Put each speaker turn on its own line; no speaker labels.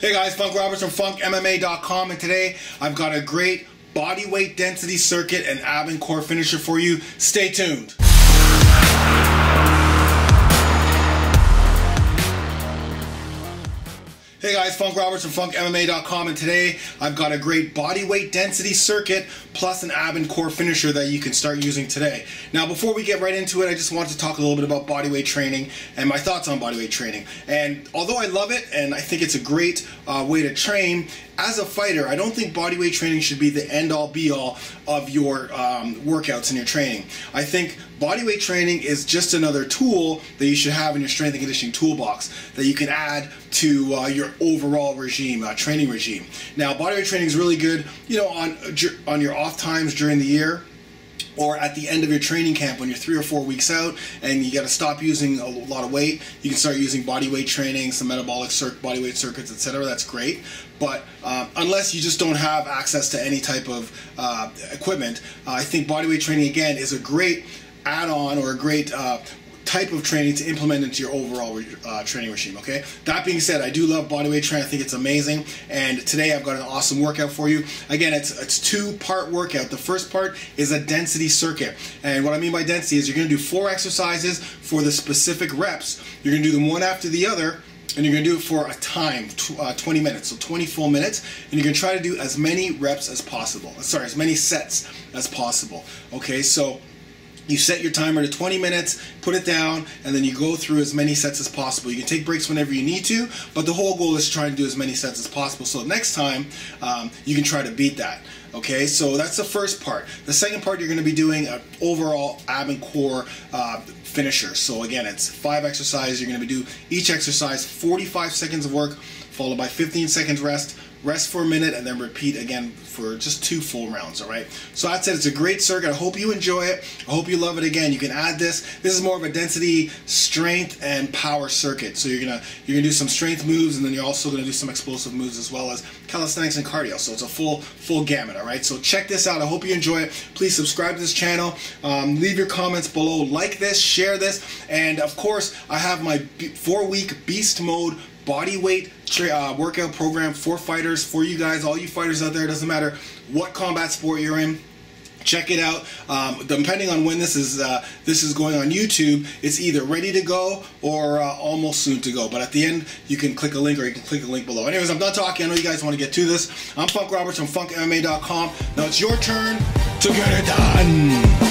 Hey guys, Funk Roberts from FunkMMA.com, and today I've got a great body weight density circuit and ab and core finisher for you. Stay tuned. Hey guys, Funk Roberts from FunkMMA.com and today I've got a great body weight density circuit plus an ab and core finisher that you can start using today. Now before we get right into it, I just wanted to talk a little bit about body weight training and my thoughts on body weight training. And although I love it and I think it's a great uh, way to train, as a fighter, I don't think bodyweight training should be the end all be all of your um, workouts and your training. I think bodyweight training is just another tool that you should have in your strength and conditioning toolbox that you can add to uh, your overall regime, uh, training regime. Now, bodyweight training is really good, you know, on on your off times during the year or at the end of your training camp when you're three or four weeks out and you got to stop using a lot of weight you can start using body weight training some metabolic circ- body weight circuits etc that's great. But um, unless you just don't have access to any type of uh, equipment uh, i think body weight training again is a great add-on or a great uh, type of training to implement into your overall uh, training regime. Okay. That being said, I do love bodyweight training. I think it's amazing. And today I've got an awesome workout for you. Again, it's it's two part workout. The first part is a density circuit, and what I mean by density is you're going to do four exercises for the specific reps. You're to do them one after the other and you're going to do it for a time, uh, 20 minutes, so 20 full minutes, and you're going to try to do as many reps as possible. Sorry, as many sets as possible. Okay, so you set your timer to 20 minutes, put it down, and then you go through as many sets as possible. You can take breaks whenever you need to, but the whole goal is trying to try and do as many sets as possible. So next time, um, you can try to beat that. Okay, so that's the first part. The second part, you're going to be doing an overall ab and core uh, finisher. So again, it's five exercises. You're going to be do each exercise 45 seconds of work, followed by 15 seconds rest, rest for a minute, and then repeat again for just two full rounds, all right? So that's said It's a great circuit. I hope you enjoy it. I hope you love it again. You can add this. This is more of a density, strength, and power circuit. So you're gonna you're gonna do some strength moves, and then you're also gonna do some explosive moves as well as calisthenics and cardio. So it's a full full gamut, all right? So check this out. I hope you enjoy it. Please subscribe to this channel. Um, leave your comments below. Like this, share this, and of course, I have my four-week beast mode body weight uh, workout program for fighters, for you guys, all you fighters out there. Doesn't matter what combat sport you're in check it out. Um, depending on when this is uh, this is going on YouTube it's either ready to go or uh, almost soon to go. But at the end you can click a link or you can click a link below. Anyways I'm done talking. I know you guys want to get to this. I'm Funk Roberts from FunkMMA.com now it's your turn to get it done